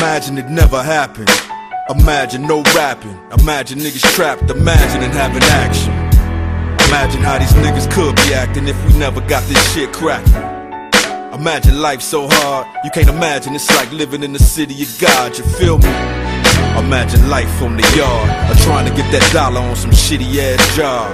Imagine it never happened. Imagine no rapping. Imagine niggas trapped. Imagining having action. Imagine how these niggas could be acting if we never got this shit cracking. Imagine life so hard, you can't imagine it's like living in the city of God, you feel me? Imagine life on the yard, or trying to get that dollar on some shitty ass job.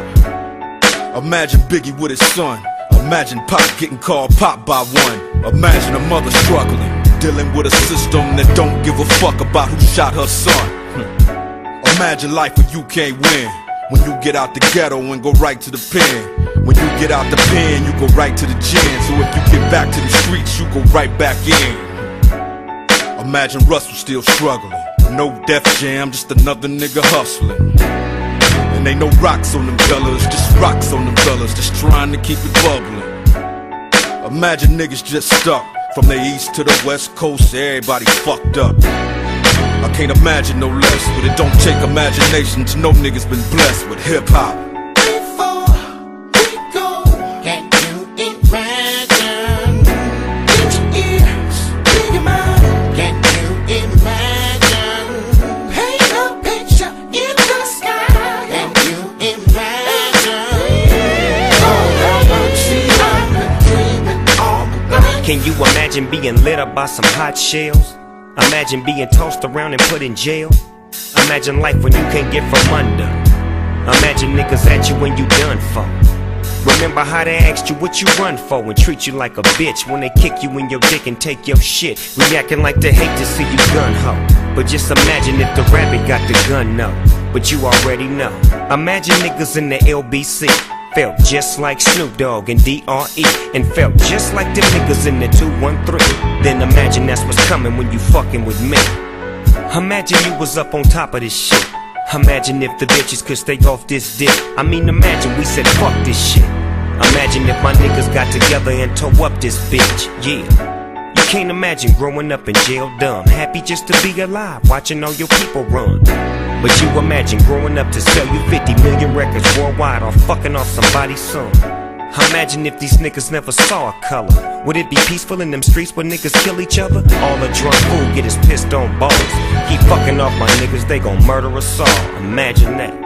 Imagine Biggie with his son. Imagine Pop getting called Pop by one. Imagine a mother struggling, dealing with a system that don't give a fuck about who shot her son. Hmm. Imagine life where you can't win. When you get out the ghetto and go right to the pen. When you get out the pen, you go right to the gym. So if you get back to the streets, you go right back in. Imagine Russell still struggling. No Def Jam, just another nigga hustling. And ain't no rocks on them fellas, just rocks on them fellas, just trying to keep it bubbling. Imagine niggas just stuck from the east to the west coast, everybody fucked up. I can't imagine no less, but it don't take imagination to know niggas been blessed with hip hop. Can you imagine being lit up by some hot shells? Imagine being tossed around and put in jail. Imagine life when you can't get from under. Imagine niggas at you when you done for. Remember how they asked you what you run for and treat you like a bitch when they kick you in your dick and take your shit. Reacting like they hate to see you gun ho. But just imagine if the rabbit got the gun no. But you already know. Imagine niggas in the LBC. Felt just like Snoop Dogg and DRE And felt just like the niggas in the 213 Then imagine that's what's coming when you fucking with me. Imagine you was up on top of this shit. Imagine if the bitches could stay off this dick. I mean imagine we said fuck this shit. Imagine if my niggas got together and tore up this bitch. Yeah You can't imagine growing up in jail dumb Happy just to be alive watching all your people run but you imagine growing up to sell you 50 million records worldwide or fucking off somebody's son. Imagine if these niggas never saw a color. Would it be peaceful in them streets where niggas kill each other? All a drunk fool get his pissed on balls. Keep fucking off my niggas, they gon' murder us all. Imagine that.